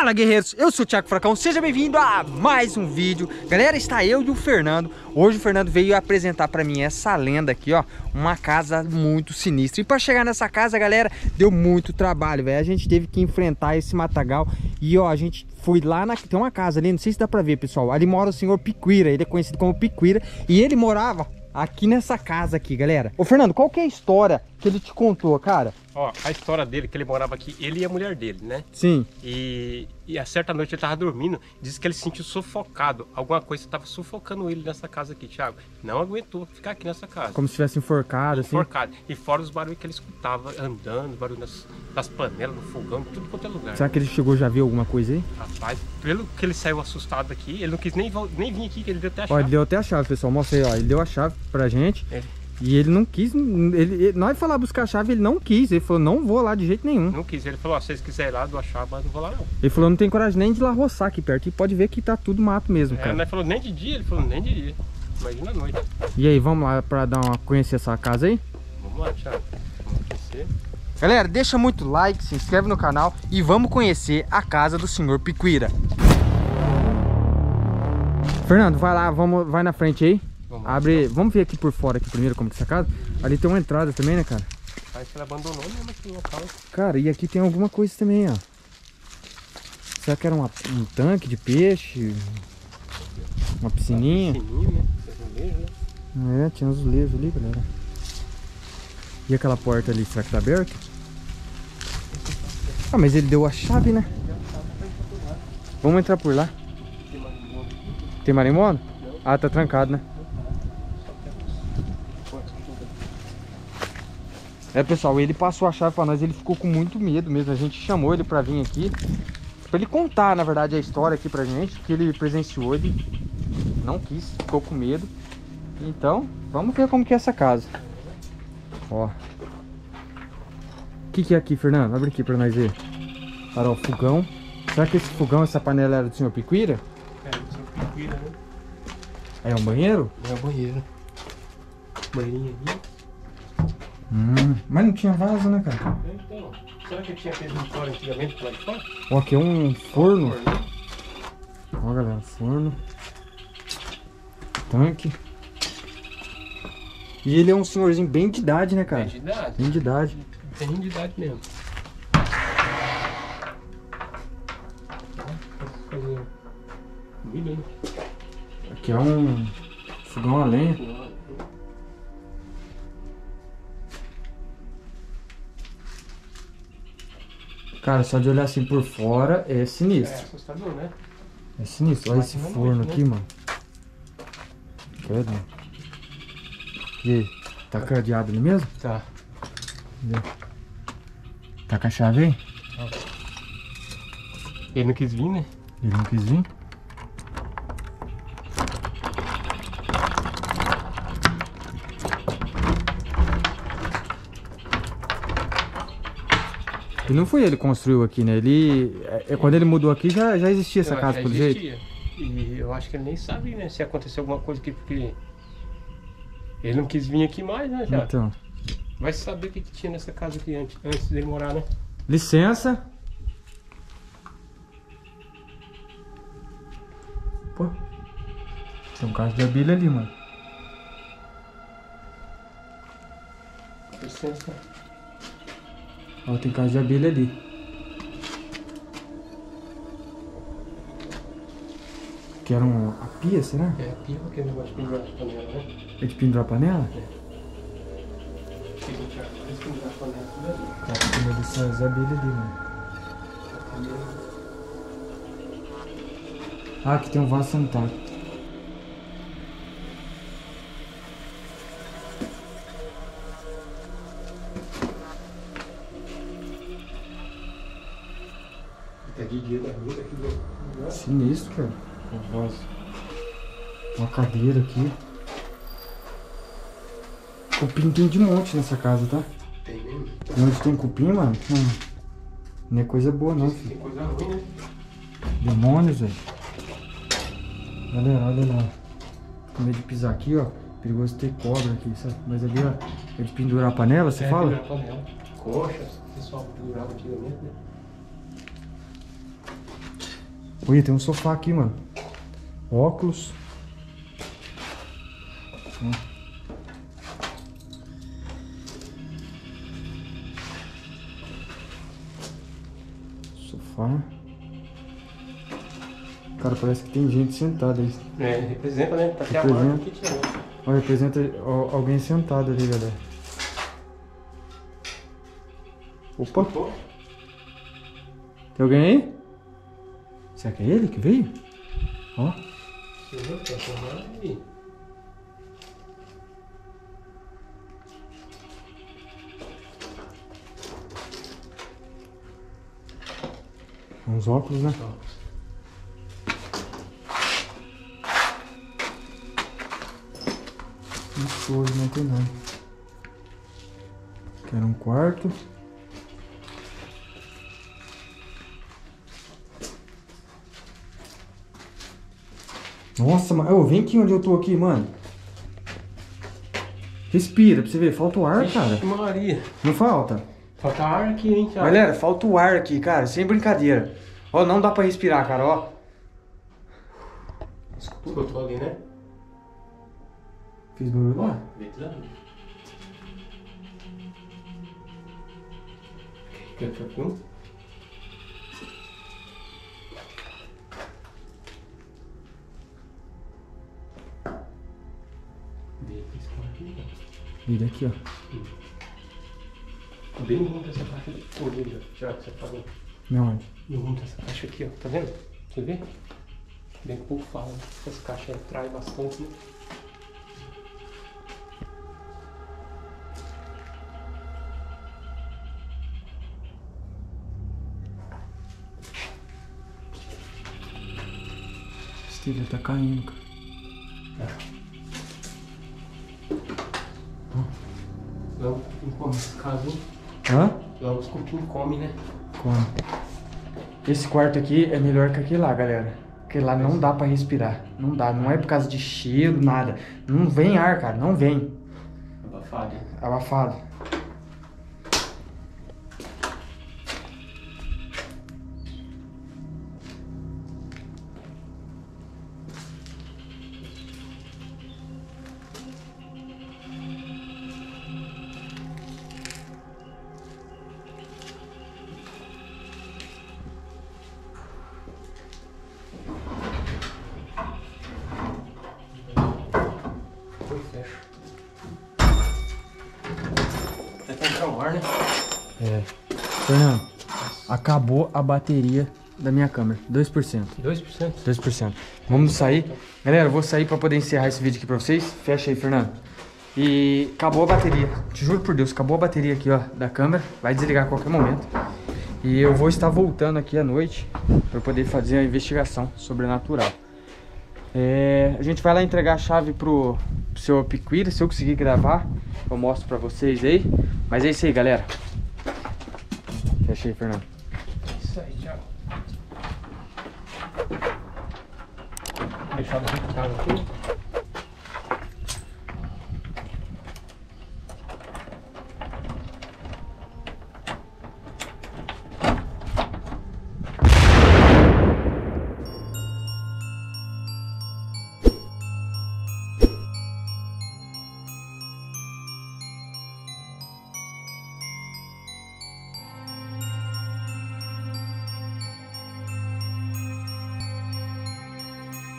Fala guerreiros, eu sou o Thiago Fracão, seja bem-vindo a mais um vídeo. Galera, está eu e o Fernando. Hoje o Fernando veio apresentar pra mim essa lenda aqui, ó Uma casa muito sinistra. E pra chegar nessa casa, galera, deu muito trabalho, velho. A gente teve que enfrentar esse matagal E ó, a gente foi lá na... Tem uma casa ali, não sei se dá pra ver, pessoal. Ali mora o senhor Piquira, ele é conhecido como Piquira E ele morava aqui nessa casa aqui, galera. Ô Fernando, qual que é a história que ele te contou, cara? Ó, a história dele, que ele morava aqui, ele e a mulher dele, né? Sim. E, e a certa noite ele tava dormindo, disse que ele se sentiu sufocado. Alguma coisa estava sufocando ele nessa casa aqui, Thiago. Não aguentou ficar aqui nessa casa. Como se tivesse enforcado, assim? Enforcado. E fora os barulhos que ele escutava andando, barulho das, das panelas, no fogão, tudo quanto é lugar. Será que ele chegou já viu alguma coisa aí? Rapaz, pelo que ele saiu assustado aqui, ele não quis nem, nem vir aqui, que ele deu até a Ó, chave. ele deu até a chave, pessoal. Mostra aí, ó. Ele deu a chave pra gente. Ele E ele não quis. Ele, ele, nós falar buscar a chave, ele não quis. Ele falou, não vou lá de jeito nenhum. não quis. Ele falou, ó, se vocês quiserem ir lá, dou a chave, mas não vou lá não. Ele falou, não tem coragem nem de lá roçar aqui perto. E pode ver que tá tudo mato mesmo, É, cara. nós falou nem de dia, ele falou nem de dia. Imagina a noite. E aí, vamos lá pra dar uma conhecer essa casa aí? Vamos lá, Thiago. Vamos conhecer. Galera, deixa muito like, se inscreve no canal e vamos conhecer a casa do senhor Piquira. Fernando, vai lá, vamos, vai na frente aí. Vamos lá. Abre, vamos ver aqui por fora aqui primeiro como que é essa casa. Ali tem uma entrada também, né, cara? Parece que ele abandonou mesmo aqui o local. Cara, e aqui tem alguma coisa também, ó. Será que era uma- um tanque de peixe? Uma piscininha? Fininho, né? Azulejo, né? É, tinha uns azulejos ali, galera. E aquela porta ali, será que tá aberta? Ah, mas ele deu a chave, né? Vamos entrar por lá. Tem marimbondo? Ah, tá trancado, né? É, pessoal, ele passou a chave pra nós, ele ficou com muito medo mesmo. A gente chamou ele pra vir aqui. Pra ele contar, na verdade, a história aqui pra gente. Que ele presenciou, ele não quis, ficou com medo. Então, vamos ver como que é essa casa. Ó. O que, que é aqui, Fernando? Abre aqui pra nós ver. Olha, ó, fogão. Será que esse fogão, essa panela era do senhor Piquira? É, do seu piquira, né? É um banheiro? É o banheiro. Banheirinho ali. Hum, mas não tinha vaso, né, cara? Então, será que tinha feito um fora antigamente lado de fora? Ó, aqui é um forno. Ó, galera, forno. Tanque. E ele é um senhorzinho bem de idade, né, cara? Tem de idade. Bem de idade. Tem de idade mesmo. Aqui é um fogão a lenha. Cara, só de olhar assim por fora é É sinistro. assustador, né? É sinistro. Olha esse forno muito, né? aqui, mano. Credo. E aí, tá cadeado ali mesmo? Tá. Tá com a chave aí? Ele não quis vir, né? Ele não quis vir? E não foi ele que construiu aqui, né? Ele. É, é quando ele mudou aqui já, já existia essa Eu- casa, pelo jeito. existia. E eu acho que ele nem sabe, né? Se aconteceu alguma coisa aqui, porque ele não quis vir aqui mais, né? Já. Então. Vai saber o que, que tinha nessa casa aqui antes, antes dele morar, né? Licença. Pô. Tem um caso de abelha ali, mano. Licença. Ó, tem casa de abelha ali. Que era um, a pia, será? É pior aquele negócio de pendurar de panela, né? É de pendurar a panela? Tirar- tem que pendurar a panela tudo ali. Tá, tem medo dessas abelhas ali, mano. Ah, aqui tem um vaso sanitário. Sinistro, cara. Vaso. Uma cadeira aqui. Cupim tem de monte nessa casa, tá? Tem mesmo. E onde tem cupim, mano? Não, não é coisa boa não, filho. Tem coisa ruim, né? Demônios, velho. Galera, olha lá. Com medo de pisar aqui, ó. Perigoso ter cobra aqui, sabe? Mas ali, ó, é de pendurar a panela, você É, fala? pendurar a panela. Coxas, o pessoal pendurava antigamente, né? Olha, tem um sofá aqui, mano. Óculos. Ó. Sofá. Cara, parece que tem gente sentada aí. É, representa, né? Tá até a Representa. marca aqui, tirou. Ó, representa ó, alguém sentado ali, galera. Opa, tem alguém aí? Será que é ele que veio? Ó, uns óculos, né? Isso hoje não tem nada. Aqui era um quarto. Nossa, mano. Ô, vem aqui onde eu tô aqui, mano. Respira pra você ver. Falta o ar, cara. Ixi, Maria. Não falta? Falta ar aqui, hein, Thiago? Galera, falta o ar aqui, cara. Sem brincadeira. Ó, não dá pra respirar, cara, ó. Escutou ali, né? Fiz barulho lá? Ventilando. Quer que eu Vira aqui, ó. Bem rumo dessa caixa de folha, Tiago, você falou. Não, onde? No rumo dessa caixa aqui, ó. Tá vendo? Você vê? Bem que o povo fala, né? Essas caixas atraem bastante, né? Esse telha tá caindo, cara. Come esse caso, hein? Hã? Lá os cupim come, né? Como? Esse quarto aqui é melhor que aquele lá, galera. Aquele lá não dá pra respirar. Não dá. Não é por causa de cheiro, nada. Não vem ar, cara. Não vem. Abafado. Abafado. Né? É. Fernando, acabou a bateria da minha câmera. 2%. 2%. 2%. Vamos sair. Galera, eu vou sair pra poder encerrar esse vídeo aqui pra vocês. Fecha aí, Fernando. E acabou a bateria. Te juro por Deus, acabou a bateria aqui, ó, da câmera. Vai desligar a qualquer momento. E eu vou estar voltando aqui à noite pra poder fazer a investigação sobrenatural. É, a gente vai lá entregar a chave pro seu Piquira, se eu conseguir gravar, eu mostro pra vocês aí. Mas é isso aí, galera. Fecha aí, Fernando. Isso aí, Thiago. Deixar no recado aqui.